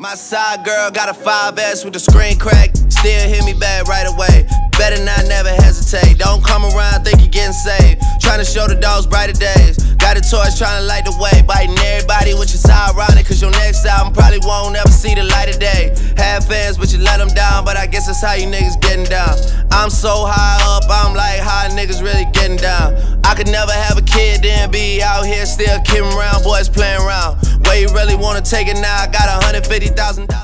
My side girl got a 5S with the screen crack. Still hit me back right away. Better not never hesitate. Don't come around, think you're getting saved. Trying to show the dogs brighter days. Got a torch trying to light the way. Biting everybody, which is ironic. Cause your next album probably won't ever see the light of day. Have fans, but you let them down. But I guess that's how you niggas getting down. I'm so high up, I'm like, how niggas really getting down? I could never have a kid, then be out here still kidding around. Boys playing around. Where you really wanna take it now? I got $150,000.